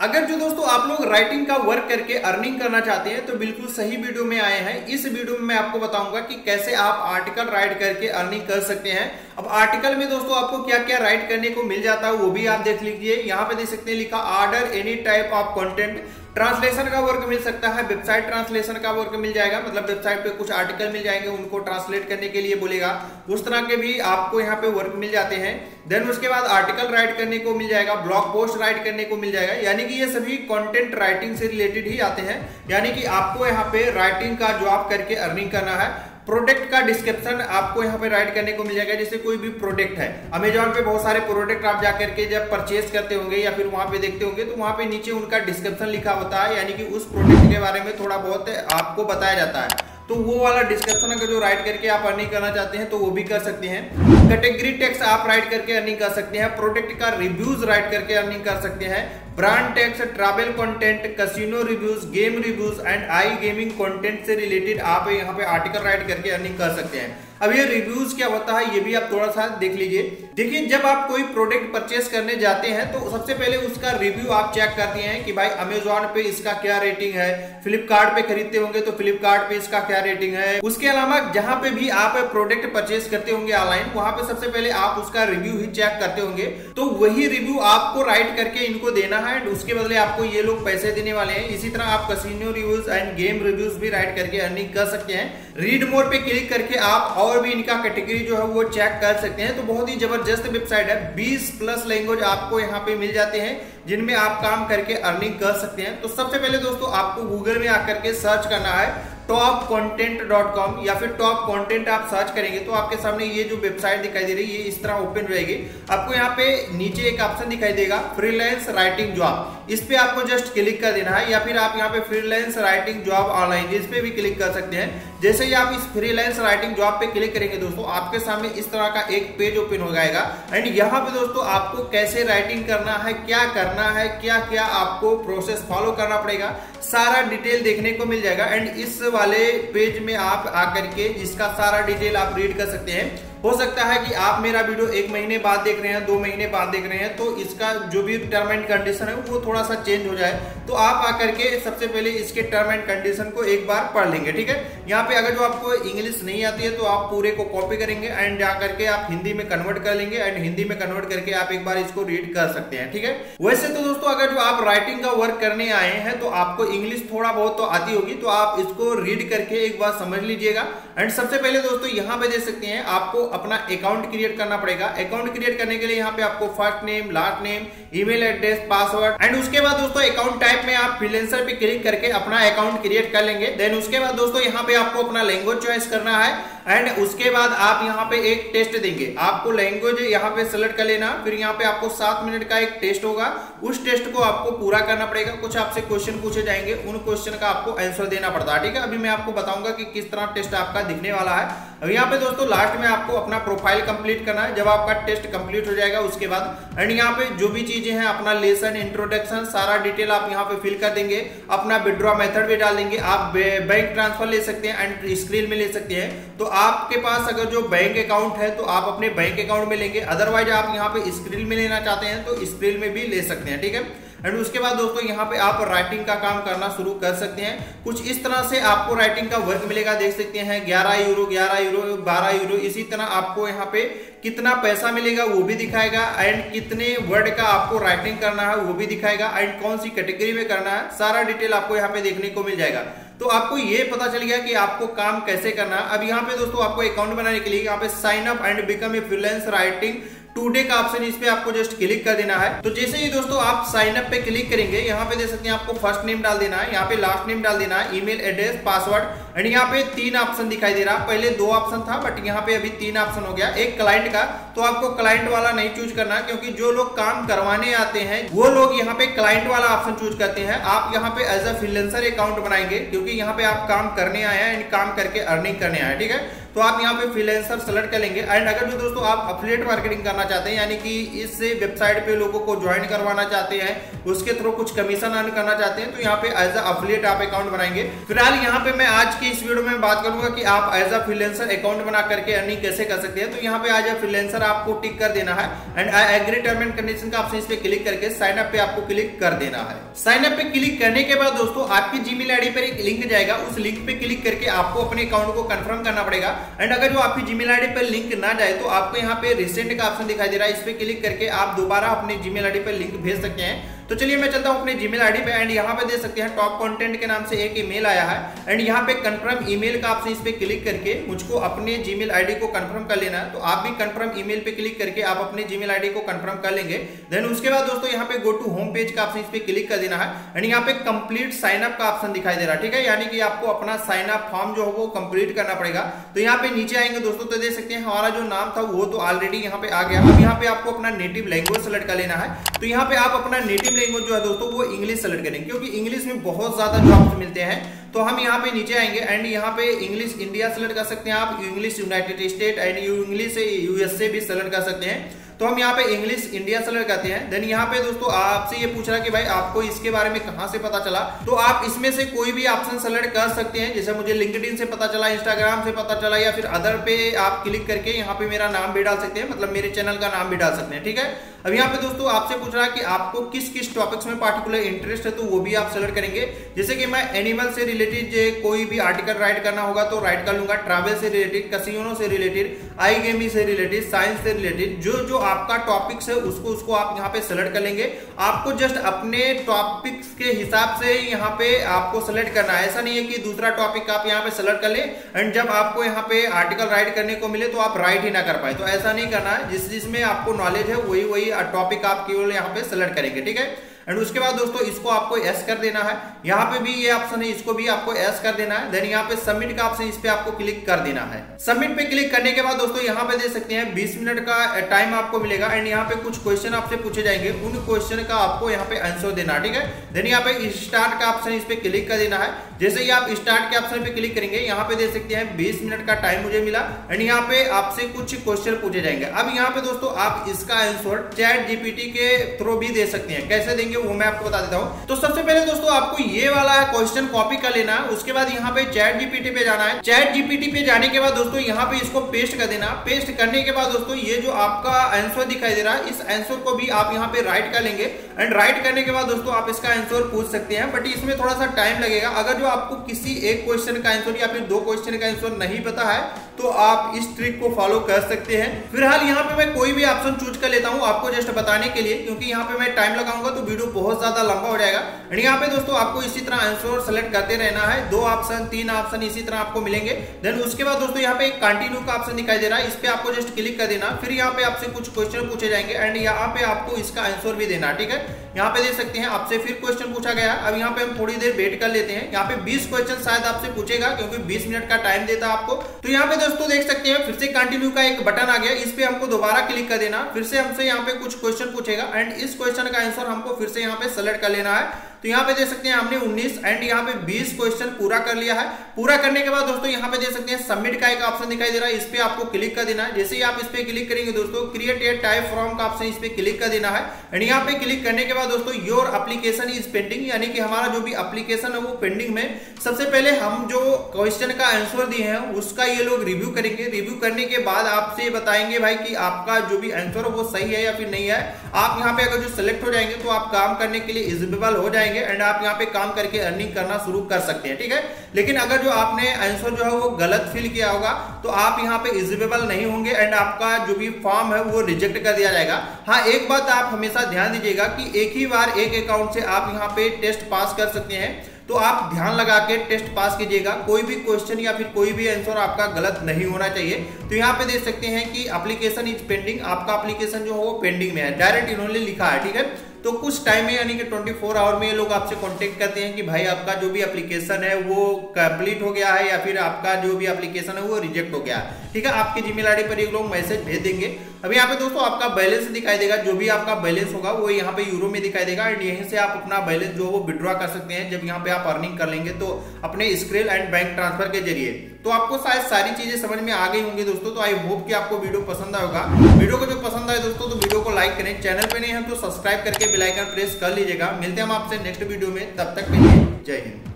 अगर जो दोस्तों आप लोग राइटिंग का वर्क करके अर्निंग करना चाहते हैं तो बिल्कुल सही वीडियो में आए हैं। इस वीडियो में मैं आपको बताऊँगा कि कैसे आप आर्टिकल राइट करके अर्निंग कर सकते हैं। अब आर्टिकल में दोस्तों आपको क्या क्या राइट करने को मिल जाता है, वो भी आप देख लीजिए। यहाँ पे देख सकते हैं लिखा order any type of content translation का वर्क मिल सकता है वेबसाइट ट्रांसलेशन का वर्क मिल जाएगा मतलब वेबसाइट पे कुछ आर्टिकल मिल जाएँगे, उनको ट्रांसलेट करने के लिए बोलेगा। उस तरह के भी आपको यहाँ पे वर्क मिल जाते हैं। देन उसके बाद आर्टिकल राइट करने को मिल जाएगा ब्लॉग पोस्ट राइट करने को मिल जाएगा। यानी कि ये सभी कॉन्टेंट राइटिंग से रिलेटेड ही आते हैं। यानी कि आपको यहाँ पे राइटिंग का जॉब करके अर्निंग करना है। प्रोडक्ट का डिस्क्रिप्शन आपको यहाँ पे राइट करने को मिल जाएगा, जैसे कोई भी प्रोडक्ट है। अमेजोन पे बहुत सारे प्रोडक्ट आप जाकर के जब परचेज करते होंगे या फिर वहाँ पे देखते होंगे तो वहाँ पे नीचे उनका डिस्क्रिप्शन लिखा होता है, यानी कि उस प्रोडक्ट के बारे में थोड़ा बहुत आपको बताया जाता है। तो वो वाला डिस्क्रिप्शन अगर जो राइट करके आप अर्निंग करना चाहते हैं तो वो भी कर सकते हैं। कैटेगरी टैक्स आप राइट करके अर्निंग कर सकते हैं। प्रोडक्ट का रिव्यूज़ राइट करके अर्निंग कर सकते हैं। Brand tax travel content casino reviews game reviews and iGaming content से रिलेटेड आप यहाँ पे आर्टिकल राइट करके अर्निंग कर सकते हैं। अब ये रिव्यूज़ क्या होता है, ये भी आप थोड़ा सा देख लीजिए। देखिए, जब आप कोई प्रोडक्ट परचेस करने जाते हैं तो सबसे पहले उसका रिव्यू आप चेक करते हैं कि भाई अमेजोन पे इसका क्या रेटिंग है। फ्लिपकार्ट पे खरीदते होंगे तो फ्लिपकार्ट पे इसका क्या रेटिंग है। उसके अलावा जहाँ पे भी आप प्रोडक्ट परचेस करते होंगे ऑनलाइन वहाँ पे सबसे पहले आप उसका रिव्यू ही चेक करते होंगे। तो वही रिव्यू आपको राइट करके इनको देना है एंड उसके बदले आपको ये लोग पैसे देने वाले हैं। इसी तरह आप casino reviews and game reviews भी राइट करके अर्निंग कर सकते हैं। रीड मोर पे क्लिक करके आप और भी इनका कैटेगरी जो है वो चेक कर सकते हैं। तो बहुत ही ज़बरदस्त वेबसाइट है। 20 प्लस लैंग्वेज आपको यहाँ पे मिल जाते हैं, जिनमें आप काम करके अर्निंग कर सकते हैं। तो सबसे पहले दोस्तों, आपको गूगल में आकर के सर्च करना है। टॉप कॉन्टेंट डॉट कॉम या फिर टॉप कॉन्टेंट आप सर्च करेंगे तो आपके सामने ये जो वेबसाइट दिखाई दे रही है, ये इस तरह ओपन रहेगी। आपको यहाँ पे नीचे एक ऑप्शन दिखाई देगा फ्रीलांस राइटिंग जॉब इस पे आपको जस्ट क्लिक कर देना है या फिर आप यहाँ पे फ्रीलांस राइटिंग जॉब ऑनलाइन इस पे भी क्लिक कर सकते हैं। जैसे ही आप इस फ्रीलांस राइटिंग जॉब पे क्लिक करेंगे दोस्तों, आपके सामने इस तरह का एक पेज ओपन हो जाएगा। एंड यहाँ पे दोस्तों आपको कैसे राइटिंग करना है, क्या करना है क्या क्या आपको प्रोसेस फॉलो करना पड़ेगा। सारा डिटेल देखने को मिल जाएगा। एंड इस वाले पेज में आप आकर के इसका सारा डिटेल आप रीड कर सकते हैं। हो सकता है कि आप मेरा वीडियो एक महीने बाद देख रहे हैं, दो महीने बाद देख रहे हैं तो इसका जो भी टर्म एंड कंडीशन है, वो थोड़ा सा चेंज हो जाए। तो आप आकर के सबसे पहले इसके टर्म एंड कंडीशन को एक बार पढ़ लेंगे, ठीक है? यहाँ पे अगर जो आपको इंग्लिश नहीं आती है तो आप पूरे को कॉपी करेंगे एंड जाकर के आप हिंदी में कन्वर्ट कर लेंगे एंड हिंदी में कन्वर्ट करके आप एक बार इसको रीड कर सकते हैं, ठीक है? वैसे तो दोस्तों, अगर जो आप राइटिंग का वर्क करने आए हैं तो आपको इंग्लिश थोड़ा बहुत तो आती होगी तो आप इसको रीड करके एक बार समझ लीजिएगा। एंड सबसे पहले दोस्तों, यहाँ पे देख सकते हैं, आपको अपना अकाउंट क्रिएट करना पड़ेगा। अकाउंट क्रिएट करने के लिए यहाँ पे आपको first name last name email address password and उसके बाद दोस्तों अकाउंट टाइप में आप फ्रीलेंसर पे क्लिक करके अपना अकाउंट क्रिएट कर लेंगे। देन उसके बाद दोस्तों यहाँ पे आपको अपना लैंग्वेज चॉइस करना है। एंड उसके बाद आप यहाँ पे एक टेस्ट देंगे। आपको लैंग्वेज यहाँ पे सेलेक्ट कर लेना। फिर यहाँ पे आपको सात मिनट का एक टेस्ट होगा। उस टेस्ट को आपको पूरा करना पड़ेगा। कुछ आपसे क्वेश्चन पूछे जाएँगे। उन क्वेश्चन का आपको आंसर देना पड़ता है। ठीक है? अभी मैं आपको बताऊँगा कि किस तरह टेस्ट आपका दिखने वाला है। अब यहाँ पे दोस्तों लास्ट में आपको अपना प्रोफ़ाइल कंप्लीट करना है। जब आपका टेस्ट कंप्लीट हो जाएगा, उसके बाद एंड यहाँ पे जो भी चीज़ें हैं, अपना लेसन इंट्रोडक्शन सारा डिटेल आप यहाँ पे फिल कर देंगे। अपना विड्रॉ मेथड भी डाल देंगे। आप बैंक ट्रांसफ़र ले सकते हैं एंड स्क्रीन में ले सकते हैं। तो आपके पास अगर जो बैंक अकाउंट है तो आप अपने बैंक अकाउंट में लेंगे। अदरवाइज़ आप यहाँ पे स्क्रीन में लेना चाहते हैं तो स्क्रीन में भी ले सकते हैं, ठीक है? एंड उसके बाद दोस्तों यहाँ पे आप राइटिंग का काम करना शुरू कर सकते हैं। कुछ इस तरह से आपको राइटिंग का वर्क मिलेगा, देख सकते हैं 11 यूरो 11 यूरो 12 यूरो इसी तरह आपको यहाँ पे कितना पैसा मिलेगा वो भी दिखाएगा। एंड कितने वर्ड का आपको राइटिंग करना है वो भी दिखाएगा। एंड कौन सी कैटेगरी में करना है, सारा डिटेल आपको यहाँ पे देखने को मिल जाएगा। तो आपको ये पता चल गया कि आपको काम कैसे करना है। अब यहाँ पे दोस्तों आपको अकाउंट बनाने के लिए यहाँ पे sign up and become a freelance writing today का ऑप्शन इस पे आपको जस्ट क्लिक कर देना है। तो जैसे ही दोस्तों आप साइन अप पे क्लिक करेंगे, यहाँ पे देख सकते हैं आपको फ़र्स्ट नेम डाल देना है, यहाँ पे लास्ट नेम डाल देना है ईमेल एड्रेस पासवर्ड एंड यहाँ पे तीन ऑप्शन दिखाई दे रहा पहले दो ऑप्शन था बट यहाँ पे अभी तीन ऑप्शन हो गया। एक क्लाइंट का तो आपको क्लाइंट वाला नहीं चूज़ करना, क्योंकि जो लोग काम करवाने आते हैं, वो लोग यहाँ पे क्लाइंट वाला ऑप्शन चूज़ करते हैं। आप यहाँ पे एज अ फ्रीलेंसर अकाउंट बनाएँगे, क्योंकि यहाँ पे आप काम करने आए हैं एंड काम करके अर्निंग करने आए ठीक है? तो आप यहाँ पे फ्रीलेंसर सेलेक्ट कर लेंगे। एंड अगर जो दोस्तों आप अफिलेट मार्केटिंग करना चाहते हैं, यानी कि इस वेबसाइट पे लोगों को ज्वाइन करवाना चाहते हैं, उसके थ्रू कुछ कमीशन अर्न करना चाहते हैं तो यहाँ पे एज अफिलेट आप अकाउंट बनाएँगे। फ़िलहाल यहाँ पे मैं आज की इस वीडियो में बात करूँगा कि आप एज अ फ्रीलेंसर अकाउंट बना करके अर्निंग कैसे कर सकते हैं। तो यहाँ पे आज फ्रीलेंसर आपको टिक कर देना है and I agree term and condition का ऑप्शन इस पे क्लिक करके साइन अप पे आपको क्लिक कर देना है। साइन अप पे क्लिक करने के बाद दोस्तों, आपकी जीमेल आईडी पर एक लिंक जाएगा, उस लिंक पे क्लिक करके आपको अपने अकाउंट को कंफर्म करना पड़ेगा। एंड अगर जो आपकी जीमेल आईडी पर लिंक ना जाए तो आपको यहाँ पे रिसेंट का ऑप्शन दिखाई दे रहा है। इस पर क्लिक करके आप दोबारा अपने जीमेल आईडी पर लिंक भेज सकते हैं। तो चलिए मैं चलता हूँ अपने जीमेल आईडी पे एंड यहाँ पे देख सकते हैं टॉप कंटेंट के नाम से एक ईमेल आया है एंड यहाँ पे कंफर्म ईमेल का ऑप्शन इस पे क्लिक करके मुझको अपने जीमेल आईडी को कंफर्म कर लेना है। तो आप भी कंफर्म ईमेल पे क्लिक करके आप अपने जीमेल आईडी को कंफर्म कर लेंगे। देन उसके बाद दोस्तों यहाँ पे गो टू होम पेज का ऑप्शन इस पे क्लिक कर देना है एंड यहाँ पे कंप्लीट साइन अप का ऑप्शन दिखाई दे रहा है, ठीक है? यानी कि आपको अपना साइन अप फॉर्म जो है वो कंप्लीट करना पड़ेगा। तो यहाँ पे नीचे आएँगे दोस्तों तो देख सकते हैं हमारा जो नाम था वो तो ऑलरेडी यहाँ पे आ गया। अब यहाँ पे आपको अपना नेटिव लैंग्वेज सेलेक्ट कर लेना है। तो यहाँ पे आप अपना नेटिव लैंग्वेज जो है दोस्तों, वो इंग्लिश सेलेक्ट करेंगे क्योंकि इंग्लिश में बहुत ज़्यादा जॉब्स मिलते हैं तो हम यहाँ पे नीचे आएँगे एंड यहाँ पे इंग्लिश इंडिया सेलेक्ट कर सकते हैं आप English United State and English USA भी सेलेक्ट कर सकते हैं। तो हम यहाँ पे इंग्लिश इंडिया सेलेक्ट करते हैं। देन यहाँ पे दोस्तों आपसे ये पूछ रहा कि भाई आपको इसके बारे में कहाँ से पता चला? तो आप इसमें से कोई भी ऑप्शन सेलेक्ट कर सकते हैं। जैसे मुझे लिंकड से पता चला इंस्टाग्राम से पता चला, या फिर अदर पे आप क्लिक करके यहाँ पे मेरा नाम भी डाल सकते हैं। मतलब मेरे चैनल का नाम भी डाल सकते हैं, ठीक है? अब यहाँ पे दोस्तों आपसे पूछ रहा है कि आपको किस किस टॉपिक्स में पार्टिकुलर इंटरेस्ट है तो वो भी आप सेलेक्ट करेंगे। जैसे कि मैं एनिमल से रिलेटेड कोई भी आर्टिकल राइट करना होगा तो राइट कर लूँगा। ट्रैवल से रिलेटेड कसिनो से रिलेटेड आई गेमी से रिलेटेड साइंस से रिलेटेड जो जो आपका टॉपिक्स है, उसको उसको आप यहाँ पे सेलेक्ट कर लेंगे। आपको जस्ट अपने टॉपिक्स के हिसाब से यहाँ पे आपको सेलेक्ट करना है। ऐसा नहीं है कि दूसरा टॉपिक आप यहाँ पे सेलेक्ट कर ले एंड जब आपको यहाँ पे आर्टिकल राइट करने को मिले तो आप राइट ही ना कर पाए। तो ऐसा नहीं करना है। जिस जिसमें आपको नॉलेज है, वही वही टॉपिक आप केवल यहाँ पे सेलेक्ट करेंगे। ठीक है? एंड उसके बाद दोस्तों, इसको आपको एस कर देना है। यहाँ पे भी ये ऑप्शन है, इसको भी आपको एस कर देना है। देन यहाँ पे सबमिट का ऑप्शन इस पे आपको क्लिक कर देना है। सबमिट पे क्लिक करने के बाद दोस्तों, यहाँ पे दे सकते हैं 20 मिनट का टाइम आपको मिलेगा। एंड यहाँ पे कुछ क्वेश्चन आपसे पूछे जाएँगे। उन क्वेश्चन का आपको यहाँ पे आंसर देना ठीक है? देन यहाँ पे स्टार्ट का ऑप्शन इस पे क्लिक कर देना है। जैसे ही आप स्टार्ट के ऑप्शन पे क्लिक करेंगे, यहाँ पे दे सकते हैं, बीस मिनट का टाइम मुझे मिला। एंड यहाँ पे आपसे कुछ क्वेश्चन पूछे जाएँगे। अब यहाँ पे दोस्तों, आप इसका आंसर चैट जीपीटी के थ्रू भी दे सकते हैं। कैसे देंगे वो मैं आपको बता देता हूँ। तो सबसे पहले दोस्तों, आपको ये वाला क्वेश्चन कॉपी कर लेना। है उसके बाद यहाँ पे चैट जीपीटी पे जाना है। चैट जीपीटी पे जाने के बाद दोस्तों, यहाँ पे इसको पेस्ट कर देना। पेस्ट करने के बाद दोस्तों, ये जो आपका आंसर दिखाई दे रहा है, इस आंसर को भी आप यहाँ पे राइट कर लेंगे। एंड राइट करने के बाद दोस्तों, आप इसका आंसर पूछ सकते हैं। बट इसमें थोड़ा सा टाइम लगेगा। अगर जो आपको किसी एक क्वेश्चन का आंसर या फिर दो क्वेश्चन का आंसर नहीं पता है तो आप इस ट्रिक को फॉलो कर सकते हैं। फ़िलहाल यहाँ पे मैं कोई भी ऑप्शन चूज़ कर लेता हूँ आपको जस्ट बताने के लिए, क्योंकि यहाँ पे मैं टाइम लगाऊँगा तो वीडियो बहुत ज़्यादा लंबा हो जाएगा। एंड यहाँ पे दोस्तों आपको इसी तरह आंसर सेलेक्ट करते रहना है। दो ऑप्शन तीन ऑप्शन इसी तरह आपको मिलेंगे। देन उसके बाद दोस्तों यहाँ पे एक कंटिन्यू का ऑप्शन दिखाई दे रहा है। इस पे आपको जस्ट क्लिक कर देना। फिर यहाँ पे आपसे कुछ क्वेश्चन पूछे जाएँगे। एंड यहाँ पे आपको इसका आंसर भी देना, ठीक है? यहाँ पे देख सकते हैं, आपसे फिर क्वेश्चन पूछा गया। अब यहाँ पे हम थोड़ी देर वेट कर लेते हैं। यहाँ पे 20 क्वेश्चन शायद आपसे पूछेगा, क्योंकि 20 मिनट का टाइम देता आपको। तो यहाँ पे दोस्तों देख सकते हैं, फिर से कंटिन्यू का एक बटन आ गया। इस पे हमको दोबारा क्लिक कर देना। फिर से हमसे यहाँ पे कुछ क्वेश्चन पूछेगा। एंड इस क्वेश्चन का आंसर हमको फिर से यहाँ पे सेलेक्ट कर लेना है। तो यहाँ पे देख सकते हैं हमने 19 एंड यहाँ पे 20 क्वेश्चन पूरा कर लिया है। पूरा करने के बाद दोस्तों यहाँ पे देख सकते हैं सबमिट का एक ऑप्शन दिखाई दे रहा है। इस पे आपको क्लिक कर देना है। जैसे ही आप इस पे क्लिक करेंगे दोस्तों क्रिएट ए टाइप फ्रॉम का ऑप्शन इस पे क्लिक कर देना है। एंड यहाँ पे क्लिक करने के बाद दोस्तों योर एप्लीकेशन इज़ पेंडिंग यानी कि हमारा जो भी एप्लीकेशन है वो पेंडिंग में। सबसे पहले हम जो क्वेश्चन का आंसर दिए हैं, उसका ये लोग रिव्यू करेंगे। रिव्यू करने के बाद आपसे बताएँगे भाई कि आपका जो भी आंसर है वो सही है या फिर नहीं है। आप यहाँ पे अगर जो सिलेक्ट हो जाएँगे तो आप काम करने के लिए इजिबल हो जाएँगे। एंड आप यहाँ पे काम करके अर्निंग करना शुरू कर सकते हैं, ठीक है? लेकिन अगर जो आपने आंसर जो है वो गलत फिल किया होगा तो आप यहाँ पे इजिबल नहीं होंगे एंड आपका जो भी फॉर्म है वो रिजेक्ट कर दिया जाएगा। हाँ एक बात आप हमेशा ध्यान दीजिएगा कि एक ही बार एक अकाउंट से आप यहाँ पे टेस्ट पास कर सकते हैं तो आप ध्यान लगा के टेस्ट पास कीजिएगा। कोई भी क्वेश्चन या फिर कोई भी आंसर आपका गलत नहीं होना चाहिए। तो यहाँ पे देख सकते हैं कि एप्लीकेशन इज़ पेंडिंग आपका एप्लीकेशन जो है वो पेंडिंग में है। डायरेक्ट इन्होंने लिखा है, ठीक है? तो कुछ टाइम में यानी कि 24 आवर में ये लोग आपसे कांटेक्ट करते हैं कि भाई आपका जो भी एप्लीकेशन है, वो कंप्लीट हो गया है या फिर आपका जो भी एप्लीकेशन है, वो रिजेक्ट हो गया है। ठीक है? आपके जीमेल आईडी पर ये लोग मैसेज भेज देंगे। अब यहाँ पे दोस्तों आपका बैलेंस दिखाई देगा, जो भी आपका बैलेंस होगा, वो यहाँ पे यूरो में दिखाई देगा एंड यहीं से आप अपना बैलेंस जो वो विड्रॉ कर सकते हैं, जब यहाँ पे आप अर्निंग कर लेंगे तो अपने स्क्रेल एंड बैंक ट्रांसफ़र के ज़रिए। तो आपको शायद सारी चीज़ें समझ में आ गई होंगी दोस्तों तो आई होप कि आपको वीडियो पसंद आएगा वीडियो को जो पसंद आए दोस्तों तो वीडियो को लाइक करें। चैनल पे नहीं है तो सब्सक्राइब करके बेलाइकन प्रेस कर लीजिएगा। मिलते हैं हम आपसे नेक्स्ट वीडियो में। तब तक के लिए जय हिंद।